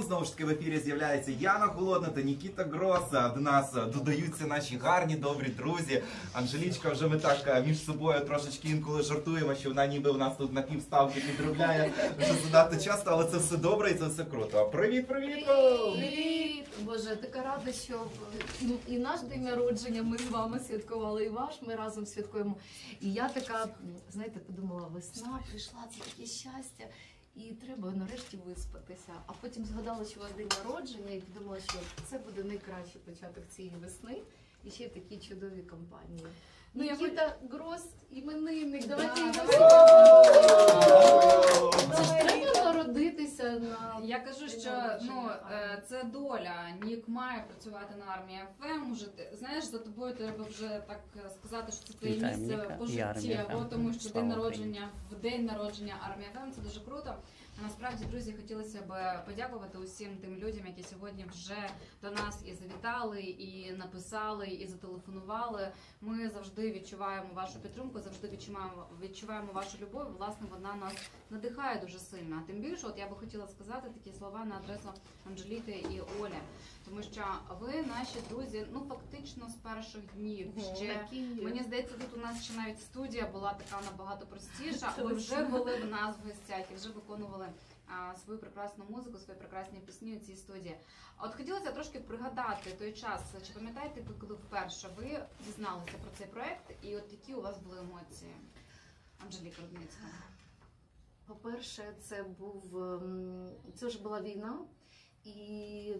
Знову ж таки в ефірі з'являється Яна Холодна та Нікіта Гроса. До нас е, додаються наші гарні добрі друзі. Анжелічка, вже ми так е, між собою трошечки інколи жартуємо, що вона ніби у нас тут на півставки підробляє вже занадто часто, але це все добре і це все круто. Привіт, привіт! Привіт! Боже, така рада, що ну, і наш день народження ми з вами святкували, і ваш ми разом святкуємо. І я така, знаєте, подумала, весна прийшла, це таке щастя. І треба нарешті виспатися. А потім згадала, що у вас день народження, і подумала, що це буде найкращий початок цієї весни. І ще такі чудові компанії. Ну, я Нікіта Грос, іменинник, давайте Да, йо. Це ж треба народитися на Я кажу, що ну е, це доля. Нік має працювати на Армії FM. Уже ти знаєш, за тобою треба вже так е, сказати, що це твоє Вітаємо місце Ніка по і житті, Армія або FM. тому, що Слава день Україні. народження в день народження Армії FM це дуже круто. Насправді, друзі, хотілося б подякувати усім тим людям, які сьогодні вже до нас і завітали, і написали, і зателефонували. Ми завжди відчуваємо вашу підтримку, завжди відчуваємо, відчуваємо вашу любов. Власне, вона нас надихає дуже сильно. А тим більше, от я би хотіла сказати такі слова на адресу Анжеліти і Олі, тому що ви наші друзі, ну фактично з перших днів ще. Мені здається, тут у нас ще навіть студія була така набагато простіша. Ви вже були в нас в гостях і вже виконували а, свою прекрасну музику, свої прекрасні пісні у цій студії. От хотілося трошки пригадати той час. Чи пам'ятаєте, ви коли вперше ви дізналися про цей проект, і от які у вас були емоції? Анжеліка Рудницька. По-перше, це був ем, це вже була війна, і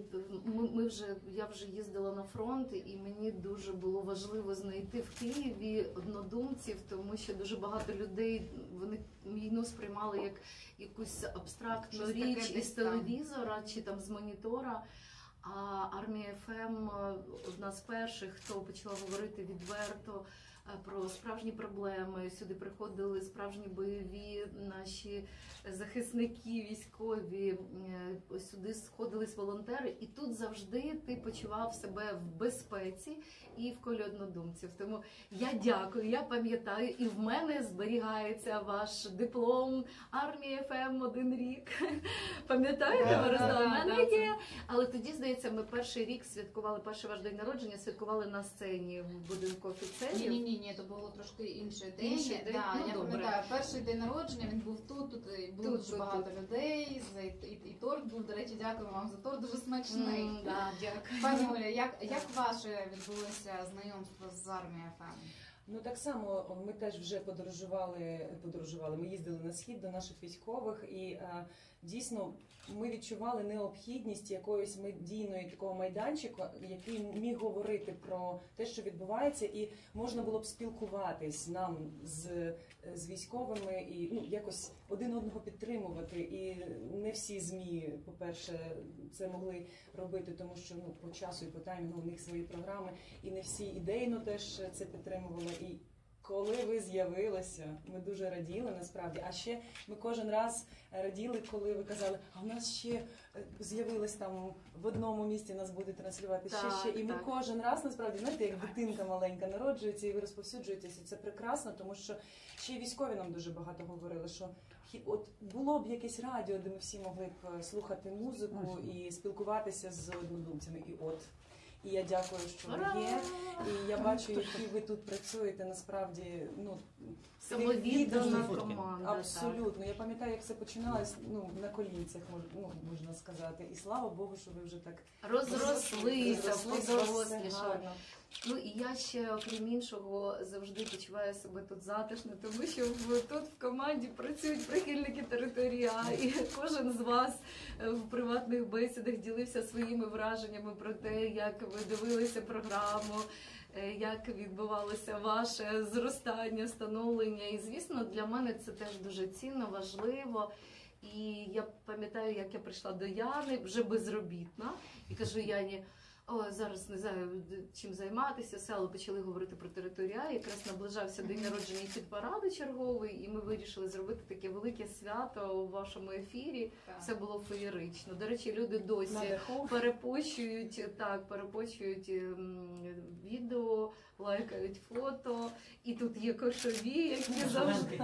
ми, ми вже я вже їздила на фронт, і мені дуже було важливо знайти в Києві однодумців, тому що дуже багато людей вони війну сприймали як якусь абстрактну Щось річ із телевізора чи там з монітора. А армія ФМ одна з перших, хто почала говорити відверто про справжні проблеми. Сюди приходили справжні бойові наші захисники, військові. Е, сюди сходились волонтери, і тут завжди ти почував себе в безпеці і в колі однодумців. Тому я дякую, я пам'ятаю, і в мене зберігається ваш диплом Армії FM один рік. Пам'ятаєте, Мирослава? Да, У мене да, є. Але тоді, здається, ми перший рік святкували перший ваш день народження, святкували на сцені в будинку Ні, офіцерів. ні, ні, ні, то було трошки інший день. Інший день? Да, Ну, я добре. пам'ятаю, перший день народження він був тут, тут і було Тут, дуже тут, багато людей. І, і, і торт був, до речі, дякую вам за торт, дуже смачний. М, да, дякую. Пані Оля, як, як ваше відбулося знайомство з Армією FM? Ну так само ми теж вже подорожували. Подорожували. Ми їздили на схід до наших військових, і е, дійсно ми відчували необхідність якоїсь медійної такого майданчику, який міг говорити про те, що відбувається, і можна було б спілкуватись нам з, з військовими і ну якось один одного підтримувати. І не всі змі, по перше, це могли робити, тому що ну по часу і по таймінгу у них свої програми і не всі ідейно теж це підтримували. І коли ви з'явилися, ми дуже раділи насправді. А ще ми кожен раз раділи, коли ви казали, а в нас ще е, з'явилось там в одному місці нас буде транслювати ще Так, ще. І ми так. кожен раз насправді знаєте, як дитинка маленька народжується, і ви розповсюджуєтеся. Це прекрасно, тому що ще й військові нам дуже багато говорили, що хі- от було б якесь радіо, де ми всі могли б е, слухати музику і спілкуватися з однодумцями. І от. І я дякую, що ви є. І я бачу, які ви тут працюєте насправді. Ну Самовіддана команда. Абсолютно. Я пам'ятаю, як все починалось ну, на колінцях, ну, можна сказати. І слава Богу, що ви вже так. Розрослися, подорослішали. Ну і я ще, окрім іншого, завжди почуваю себе тут затишно, тому що тут в команді працюють прихильники території, А, і кожен з вас е, в приватних бесідах ділився своїми враженнями про те, як ви дивилися програму. е, Як відбувалося ваше зростання, становлення, і звісно, для мене це теж дуже цінно, важливо. І я пам'ятаю, як я прийшла до Яни вже безробітна, і кажу Яні: О, зараз не знаю чим займатися. Село почали говорити про територія. Якраз наближався день народження хід параду черговий, і ми вирішили зробити таке велике свято у вашому ефірі. Так. Це було феєрично. До речі, люди досі перепощують так, перепощують ем, відео, лайкають фото, і тут є кошові, які завжди.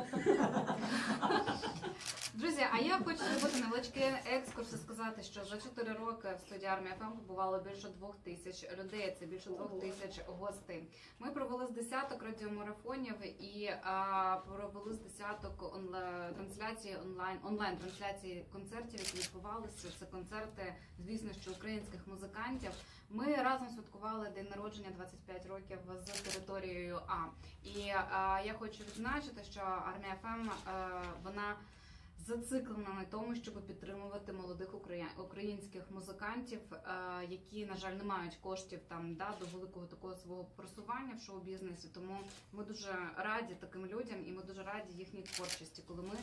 Друзі, а я хочу зробити невеличкий екскурс і сказати, що за 4 роки в студії армія ФМ побувало більше двох тисяч людей. Це більше двох тисяч гостей. Ми провели з десяток радіомарафонів і а, провели з десяток онла- трансляцій онлайн онлайн трансляцій концертів, які відбувалися. Це концерти, звісно, що українських музикантів. Ми разом святкували день народження 25 років з територією А. І а, я хочу відзначити, що армія ФМ а, вона зациклена на тому, щоб підтримувати молодих українських музикантів, е, які, на жаль, не мають коштів там да до великого такого свого просування в шоу-бізнесі. Тому ми дуже раді таким людям, і ми дуже раді їхній творчості, коли ми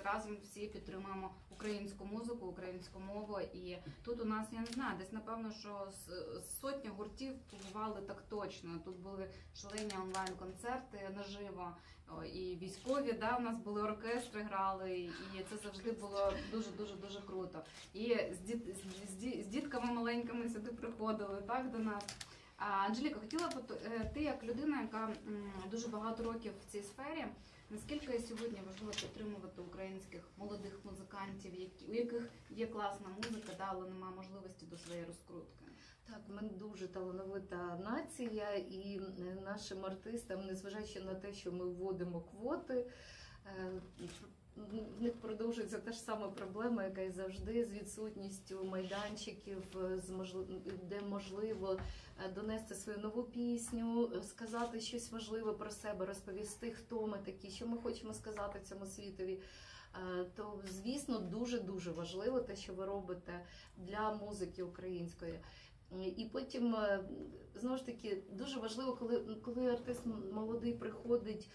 разом всі підтримуємо українську музику, українську мову. І тут у нас я не знаю, десь напевно, що сотня гуртів побували так точно. Тут були шалені онлайн-концерти наживо. І військові, да, у нас були оркестри, грали, і це завжди було дуже дуже дуже круто. І з, діт, з, з, з дітками маленькими сюди приходили так до нас. Анжеліка, хотіла б е, ти як людина, яка дуже багато років в цій сфері. Наскільки сьогодні важливо підтримувати українських молодих музикантів, у яких є класна музика, да, але немає можливості до своєї розкрутки? Так, ми дуже талановита нація, і е, нашим артистам, незважаючи на те, що ми вводимо квоти, е, в них продовжується та ж сама проблема, яка і завжди з відсутністю майданчиків, де можливо е, донести свою нову пісню, е, сказати щось важливе про себе, розповісти, хто ми такі, що ми хочемо сказати цьому світові. Е, То звісно дуже дуже важливо те, що ви робите для музики української. І потім знову ж таки дуже важливо, коли, коли артист молодий приходить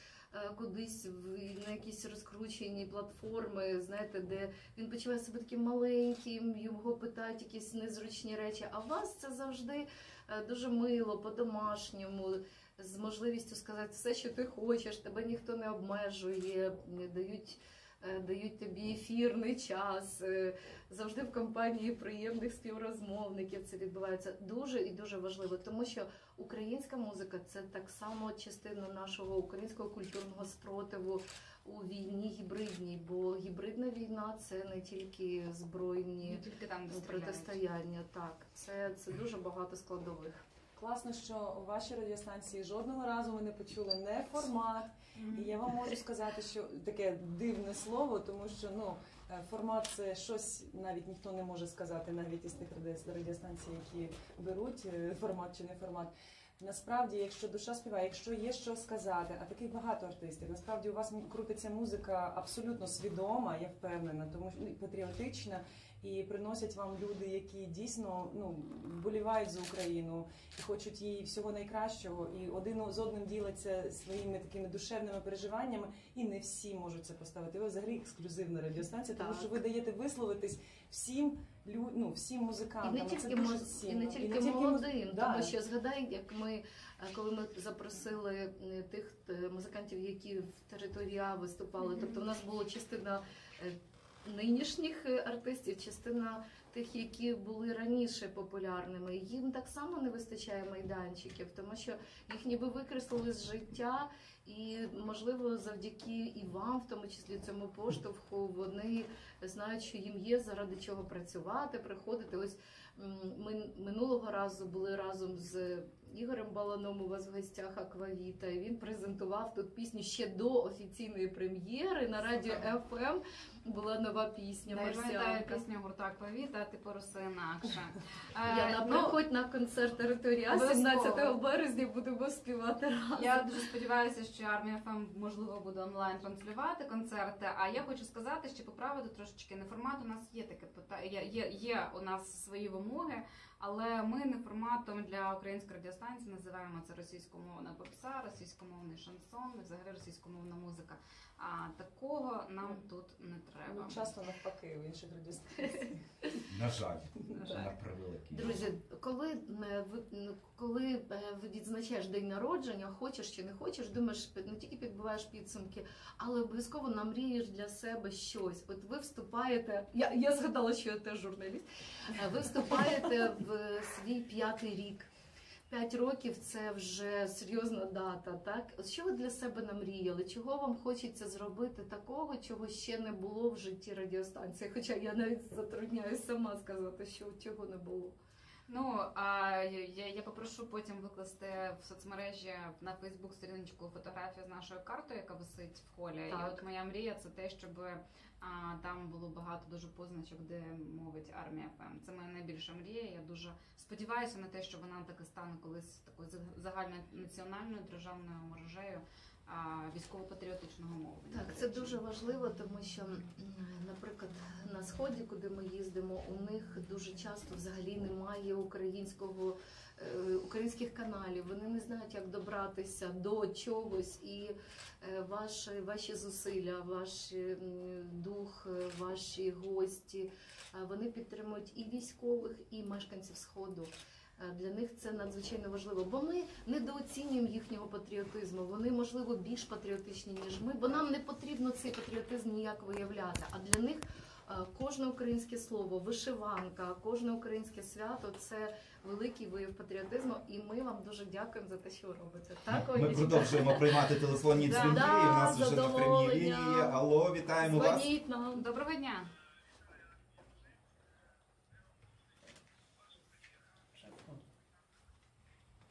кудись в на якісь розкручені платформи, знаєте, де він почуває себе таким маленьким, його питають якісь незручні речі. А вас це завжди е, дуже мило, по-домашньому, з можливістю сказати все, що ти хочеш, тебе ніхто не обмежує, дають. Е, Дають тобі ефірний час, е, завжди в компанії приємних співрозмовників це відбувається дуже і дуже важливо, тому що українська музика це так само частина нашого українського культурного спротиву у війні гібридній, бо гібридна війна це не тільки Не збройні тільки там протистояння. Так, це, це дуже багато складових. Класно, що у вашій радіостанції жодного разу ми не почули не формат. І я вам можу сказати, що таке дивне слово, тому що ну е, формат це щось навіть ніхто не може сказати, навіть із тих раді- радіостанцій, які беруть е, формат чи не формат. Насправді, якщо душа співає, якщо є що сказати, а таких багато артистів. Насправді у вас крутиться музика абсолютно свідома, я впевнена, тому що ну, патріотична, і приносять вам люди, які дійсно ну вболівають за Україну і хочуть їй всього найкращого, і один з одним діляться своїми такими душевними переживаннями, і не всі можуть це поставити. Ви взагалі ексклюзивна радіостанція, тому Так. що ви даєте висловитись всім лю... ну, всім І музикантам. не Це тільки дуже мож- і цінно. не тільки молодим, Да. тому що згадай, як ми е, коли ми запросили е, тих е, музикантів, які в території А виступали. Тобто, в нас була частина нинішніх е, артистів, частина тих, які були раніше популярними. Їм так само не вистачає майданчиків, тому що їх ніби викреслили з життя, і можливо, завдяки і вам, в тому числі цьому поштовху, вони знають, що їм є заради чого працювати, приходити. Ось ми минулого разу були разом з Ігорем Баланом у вас в гостях Аквавіта. І він презентував тут пісню ще до офіційної прем'єри на радіо FM. Була нова пісня Да, я пам'ятаю Марсіанка. пісню гурта Аква Віта, типу роси інакше. Яна, Е, ну, приходь на концерт територія обов'язково. 17 березня будемо співати разом. Я дуже сподіваюся, що Армія FM можливо буде онлайн транслювати концерти. А я хочу сказати, що поправити трошечки не формат. У нас є таке питання. Є, є, є у нас свої вимоги, але ми не форматом для української радіостанції називаємо це російськомовна попса, російськомовний шансон, і взагалі російськомовна музика. А такого нам тут не треба. Ну, часто навпаки в інших радіостанціях. На жаль. На превеликий. Друзі, коли е, ви коли е, відзначаєш день народження, хочеш чи не хочеш, думаєш, не тільки підбиваєш підсумки, але обов'язково намрієш для себе щось. От ви вступаєте. Я, я згадала, що я теж журналіст. Е, Ви вступаєте в свій п'ятий рік. П'ять років це вже серйозна дата. Так, що ви для себе намріяли? Чого вам хочеться зробити такого, чого ще не було в житті радіостанції? Хоча я навіть затрудняю сама сказати, що чого не було. Ну а я, я попрошу потім викласти в соцмережі на Фейсбук сторіночку фотографію з нашою картою, яка висить в холі. Так. І от моя мрія це те, щоб а, там було багато дуже позначок, де мовить армія ФМ. Це моя найбільша мрія. Я дуже сподіваюся на те, що вона таки стане колись такою заг- загальнонаціональною державною мережею військово-патріотичного мовлення. Так, це дуже важливо, тому що, наприклад, на сході, куди ми їздимо, у них дуже часто взагалі немає українського е, українських каналів. Вони не знають, як добратися до чогось, і е, ваші, ваші зусилля, ваш дух, е, ваші гості, вони підтримують і військових, і мешканців сходу. Е, Для них це надзвичайно важливо, бо ми недооцінюємо їхнього патріотизму. Вони, можливо, більш патріотичні, ніж ми, бо нам не потрібно цей патріотизм ніяк виявляти. А для них е, кожне українське слово, вишиванка, кожне українське свято це великий вияв патріотизму. І ми вам дуже дякуємо за те, що ви робите. Так, Ми продовжуємо приймати телефонні дзвінки. Да, і в нас вже на прямій лінії. Алло, вітаємо вас. Доброго дня!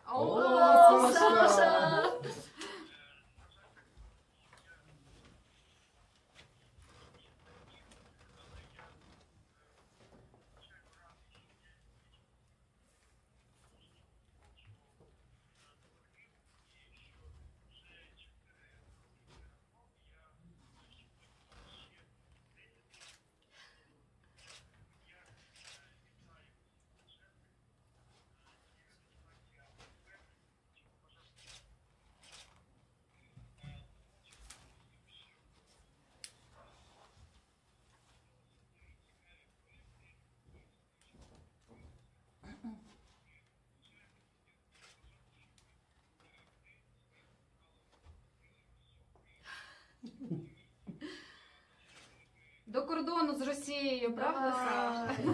О, О, Саша! Кордону з Росією, правда, Саш?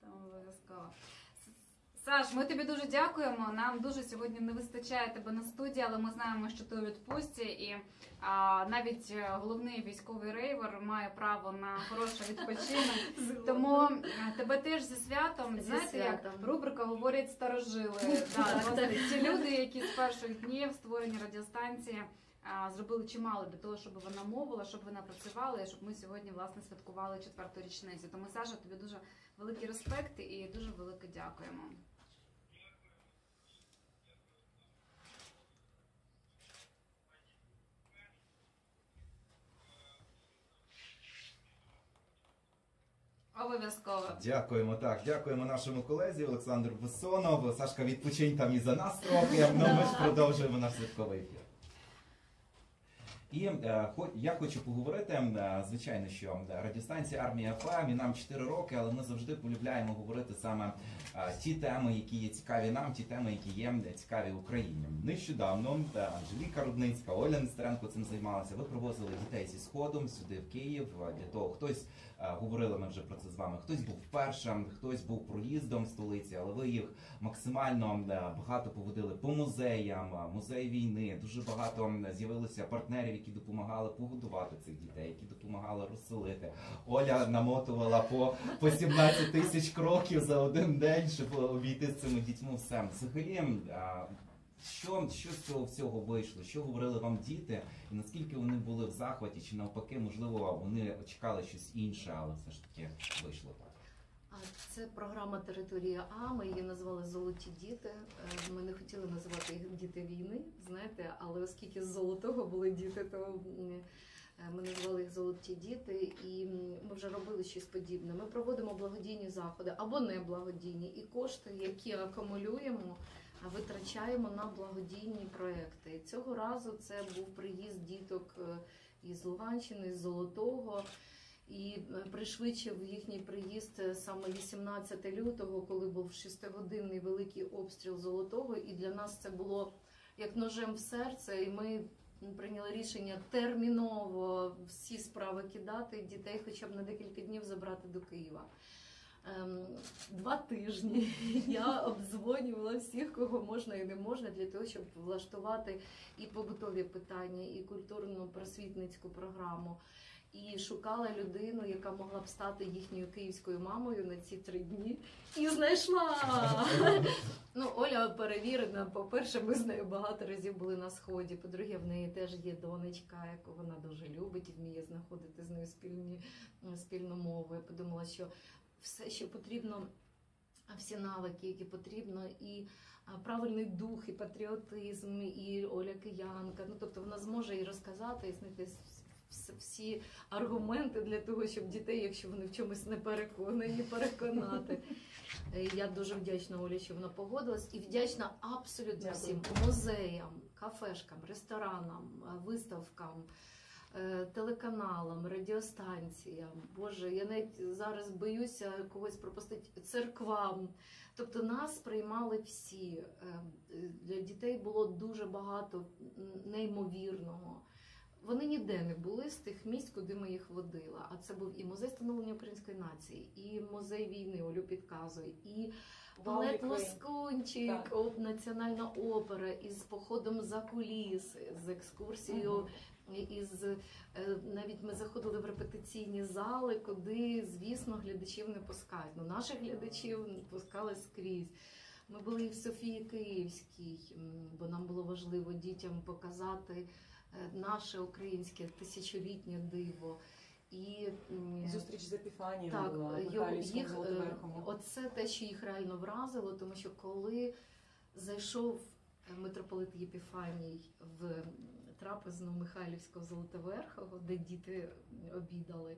Там обов'язково. Саш, ми тобі дуже дякуємо. Нам дуже сьогодні не вистачає тебе на студії, але ми знаємо, що ти у відпустці, і а, навіть е, головний військовий рейвер має право на хороший відпочинок. Тому е, тебе теж зі святом. Зі Знаєте, як рубрика говорять старожили. Да, ті люди, які з перших днів створення радіостанції. Зробили чимало для того, щоб вона мовила, щоб вона працювала, і щоб ми сьогодні власне святкували четверту річницю. Тому Саша, тобі дуже великий респект і дуже велике дякуємо. Обов'язково. Дякуємо, так. Дякуємо нашому колезі Олександру Бессонов. Сашка, відпочинь там і за нас трохи. Ну ми ж продовжуємо наш святковий ефір. І е, хо- я хочу поговорити, е, звичайно, що е, радіостанція Армія FM і нам 4 роки, але ми завжди полюбляємо говорити саме ті теми, які є цікаві нам, ті теми, які є цікаві Україні. Нещодавно Анжеліка Рудницька, Оля Нестеренко цим займалася. Ви привозили дітей зі сходом сюди в Київ для того, хтось говорили ми вже про це з вами. Хтось був вперше, хтось був проїздом в столиці, але ви їх максимально е, багато поводили по музеям, е, музей війни. Дуже багато з'явилося партнерів, які допомагали погодувати цих дітей, які допомагали розселити. Оля намотувала по, по 17 тисяч кроків за один день, щоб обійти з цими дітьми все. Взагалі, що, що з цього всього вийшло? Що говорили вам діти? І наскільки вони були в захваті, чи навпаки, можливо, вони чекали щось інше, але все ж таки вийшло так. Це програма Територія А. Ми її назвали Золоті діти. Е, Ми не хотіли називати їх діти війни, знаєте, але оскільки з золотого були діти, то е, ми назвали їх Золоті діти, і ми вже робили щось подібне. Ми проводимо благодійні заходи або не благодійні, і кошти, які акумулюємо. Витрачаємо на благодійні проекти. Цього разу це був приїзд діток е, із Луганщини, з Золотого. І е, пришвидшив їхній приїзд е, саме 18 лютого, коли був шестигодинний великий обстріл Золотого. І для нас це було як ножем в серце. І ми прийняли рішення терміново всі справи кидати, дітей хоча б на декілька днів забрати до Києва. Ем, Два тижні я обдзвонювала всіх, кого можна і не можна, для того, щоб влаштувати і побутові питання, і культурну просвітницьку програму. І шукала людину, яка могла б стати їхньою київською мамою на ці три дні. І знайшла. Ну, Оля перевірена. По-перше, ми з нею багато разів були на сході. По-друге, в неї теж є донечка, яку вона дуже любить і вміє знаходити з нею спільні, спільну мову. Я подумала, що все, що потрібно, всі навики, які потрібно, і правильний дух, і патріотизм, і Оля Киянка. Ну тобто вона зможе і розказати, і знайти всі аргументи для того, щоб дітей, якщо вони в чомусь не переконані, переконати. Е, Я дуже вдячна Олі, що вона погодилась, і вдячна абсолютно всім музеям, кафешкам, ресторанам, е, виставкам, телеканалам, радіостанціям. Боже, я навіть зараз боюся когось пропустити церквам. Тобто нас приймали всі. Е, Для дітей було дуже багато неймовірного. Вони ніде не були з тих місць, куди ми їх водила. А це був і музей становлення української нації, і музей війни Олю підказує, і балет Лоскунчик, оп- національна опера із походом за куліси, з екскурсією. Із е, навіть ми заходили в репетиційні зали, куди, звісно, глядачів не пускають. Ну, наших глядачів пускали скрізь. Ми були і в Софії Київській, бо нам було важливо дітям показати е, наше українське тисячолітнє диво. І Зустріч з Епіфанією так, була його- їх, е, оце те, що їх реально вразило, тому що коли зайшов е, митрополит Єпіфаній в трапезну Михайлівського Золотоверхого, де діти обідали,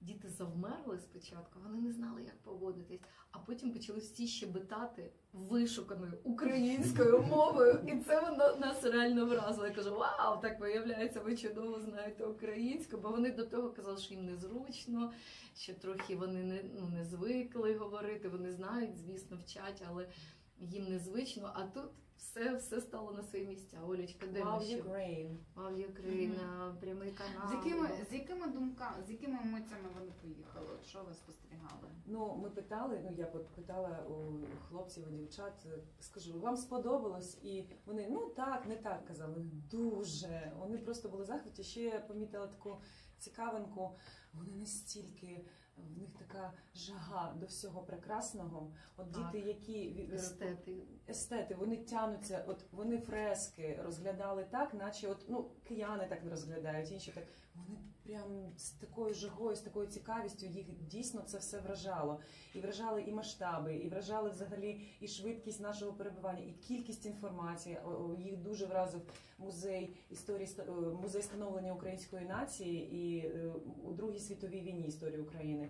діти завмерли спочатку, вони не знали, як поводитись, а потім почали всі щебетати вишуканою українською мовою, і це воно нас реально вразило. Я кажу, вау, так виявляється, ви чудово знаєте українську, бо вони до того казали, що їм незручно, що трохи вони не, ну, не звикли говорити, вони знають, звісно, вчать, але їм незвично. А тут все, все стало на свої місця. Олечка, де Wow, ми ще? Ukraine. Вау, Україна, прямий канал. З якими, з якими думками, з якими емоціями вони поїхали? От що ви спостерігали? Ну, ми питали, ну я питала у хлопців, у дівчат, е, скажу, вам сподобалось? І вони, ну так, не так казали. Дуже. Вони просто були в захваті. Ще я помітила таку цікавинку. Вони настільки. В них така жага до всього прекрасного. От Так. діти, які естети. естети, вони тянуться, от вони фрески розглядали так, наче от ну кияни так не розглядають, інші так. Вони прям з такою жагою, з такою цікавістю їх дійсно це все вражало. І вражали і масштаби, і вражали взагалі і швидкість нашого перебування, і кількість інформації. Їх дуже вразив музей історії е, музей становлення української нації і е, у Другій світовій війні історії України.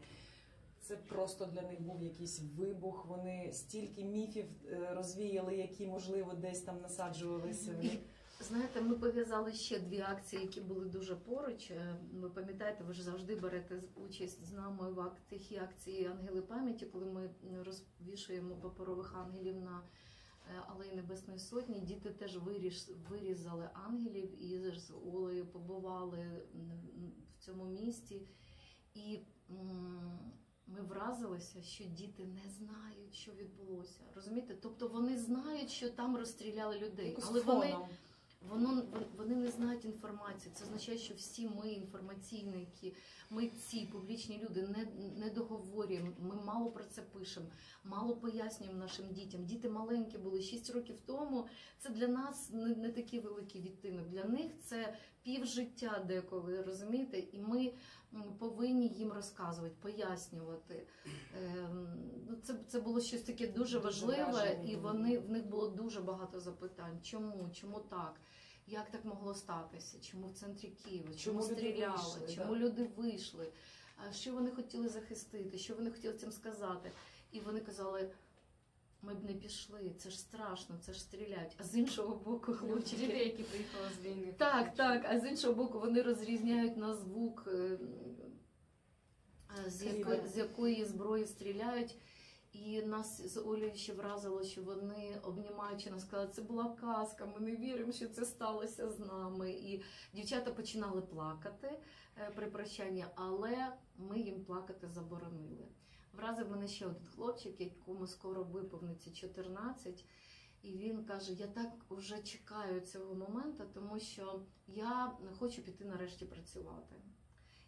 Це просто для них був якийсь вибух. Вони стільки міфів е, розвіяли, які можливо десь там насаджувалися. Знаєте, ми пов'язали ще дві акції, які були дуже поруч. Ви пам'ятаєте, ви ж завжди берете участь з нами в тихій акції Ангели пам'яті, коли ми розвішуємо паперових ангелів на Алеї Небесної Сотні. Діти теж вирізали ангелів і з Олею побували в цьому місті. І ми вразилися, що діти не знають, що відбулося. Розумієте? Тобто вони знають, що там розстріляли людей, Якось але вони. Воно вони не знають інформацію. Це означає, що всі ми інформаційники, ми ці публічні люди не, не договорюємо. Ми мало про це пишемо, мало пояснюємо нашим дітям. Діти маленькі були 6 років тому. Це для нас не, не такий великий відтинок. Для них це півжиття деколи, розумієте? І ми повинні їм розказувати, пояснювати. Ем, ну, це, це було щось таке дуже, Дуже важливе, вражені і вони в них було дуже багато запитань. Чому? Чому так? Як так могло статися? Чому в центрі Києва? Чому, Чому люди стріляли? вийшли, Чому да. люди вийшли? Що вони хотіли захистити? Що вони хотіли цим сказати? І вони казали. Ми б не пішли, це ж страшно, це ж стріляють. А з іншого боку, хлопчики, Діти, які приїхали з війни. так, так. А з іншого боку, вони розрізняють на звук е, е, з, якої, з якої зброї стріляють. І нас з Олею ще вразило, що вони, обнімаючи нас, сказали, це була казка, ми не віримо, що це сталося з нами. І дівчата починали плакати е, при прощанні, але ми їм плакати заборонили. Вразив мене ще один хлопчик, якому скоро виповниться 14, і він каже: Я так вже чекаю цього моменту, тому що я хочу піти нарешті працювати.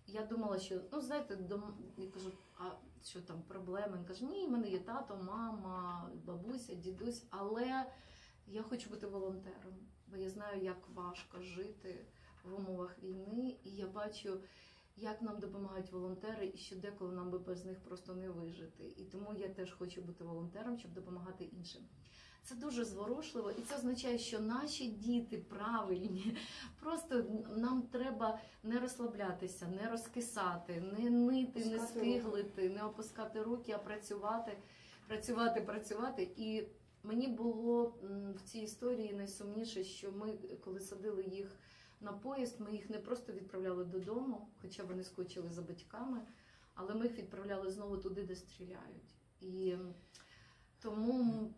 Я думала, що ну знаєте, дом... я кажу, а що там проблеми? Він каже, ні, в мене є тато, мама, бабуся, дідусь, але я хочу бути волонтером, бо я знаю, як важко жити в умовах війни, і я бачу, як нам допомагають волонтери, і що деколи нам би без них просто не вижити. І тому я теж хочу бути волонтером, щоб допомагати іншим. Це дуже зворушливо, і це означає, що наші діти правильні. Просто нам треба не розслаблятися, не розкисати, не нити, не Опускати скиглити, не опускати руки, а працювати, працювати, працювати. І мені було в цій історії найсумніше, що ми, коли садили їх на поїзд, ми їх не просто відправляли додому, хоча вони скучили за батьками, але ми їх відправляли знову туди, де стріляють. І тому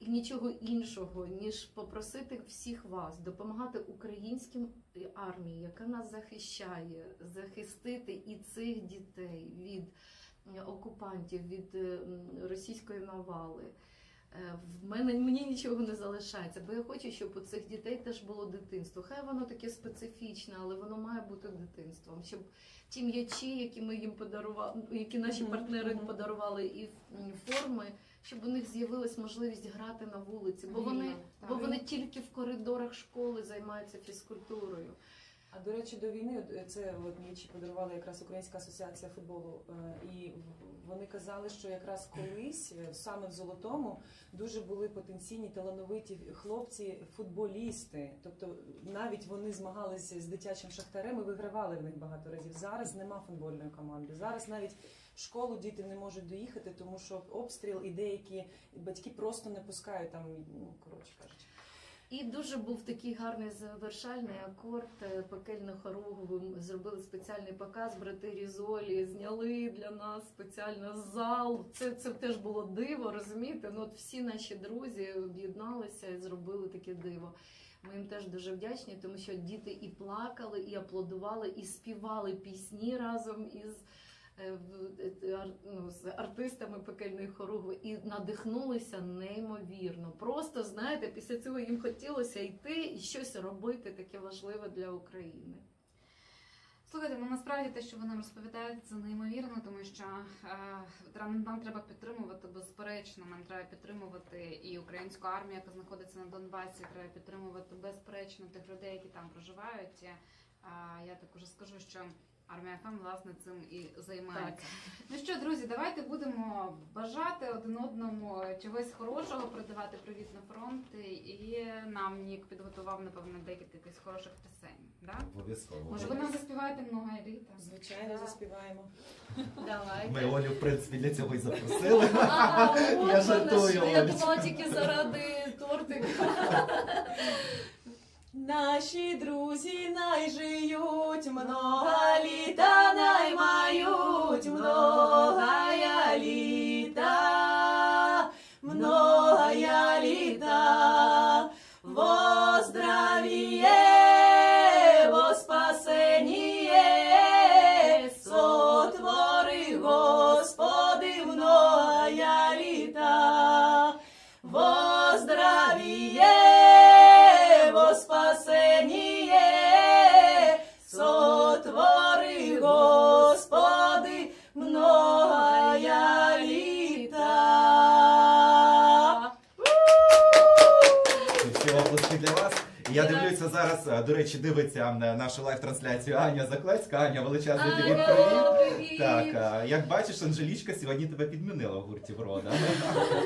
і нічого іншого, ніж попросити всіх вас допомагати українським армії, яка нас захищає, захистити і цих дітей від окупантів, від російської навали. Е, В мене мені нічого не залишається, бо я хочу, щоб у цих дітей теж було дитинство. Хай воно таке специфічне, але воно має бути дитинством. Щоб ті м'ячі, які ми їм подарували, які наші партнери подарували, і форми, щоб у них з'явилась можливість грати на вулиці, бо вони, бо вони тільки в коридорах школи займаються фізкультурою. А до речі, до війни це от м'ячі подарувала якраз Українська асоціація футболу. е, І вони казали, що якраз колись, е, саме в золотому, дуже були потенційні талановиті хлопці, футболісти. Тобто навіть вони змагалися з дитячим шахтарем і вигравали в них багато разів. Зараз нема футбольної команди. Зараз навіть в школу діти не можуть доїхати, тому що обстріл і деякі батьки просто не пускають там, ну коротше кажучи. І дуже був такий гарний завершальний акорд е, пекельну хоругву. Ми Зробили спеціальний показ брати Різолі, зняли для нас спеціально зал. Це, це теж було диво, розумієте? Ну от всі наші друзі об'єдналися і зробили таке диво. Ми їм теж дуже вдячні, тому що діти і плакали, і аплодували, і співали пісні разом із. Е, е, ну, з артистами пекельної хоругви і надихнулися неймовірно. Просто знаєте, після цього їм хотілося йти і щось робити таке важливе для України. Слухайте, ну насправді те, що ви нам розповідаєте, це неймовірно, тому що е, нам, треба підтримувати безперечно. Нам треба підтримувати і українську армію, яка знаходиться на Донбасі. Треба підтримувати безперечно тих людей, які там проживають. Е, я так уже скажу, що армія ФМ власне цим і займається. Ну що, друзі, давайте будемо бажати один одному чогось хорошого, передавати привіт на фронт. І нам Нік підготував напевно декілька якихось хороших пісень. Да? Обов'язково. Може, ви нам заспіваєте много еліта? Звичайно, заспіваємо. Давайте. Ми Олю, в принципі, для цього і запросили. А, от Я жартую, Я думала тільки заради тортика. Наші друзі найжиють, много літа Я дивлюся зараз, е, до речі, дивиться на нашу лайв-трансляцію Аня Заклецька. Аня, величезний привіт. Привіт! Так, е, як бачиш, Анжелічка сьогодні тебе підмінила в гурті Врода.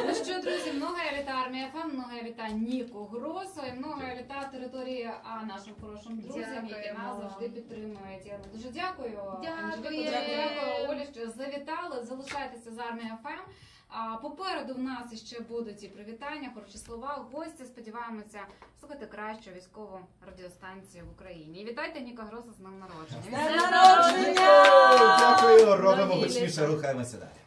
Ну що, друзі, много літа Армія FM, много літа Ніку Гросу і много літа території, а нашим хорошим друзям, які нас завжди підтримують. Я дуже дякую. Дякую. Дякую, Олі, що завітали. Залишайтеся з Армією FM. А попереду в нас ще будуть і привітання, хороші слова, гості. Сподіваємося, слухати кращу військову радіостанцію в Україні. І вітайте Ніка Гроса з днем народження. З днем народження! Дякую, робимо гучніше, рухаємося далі.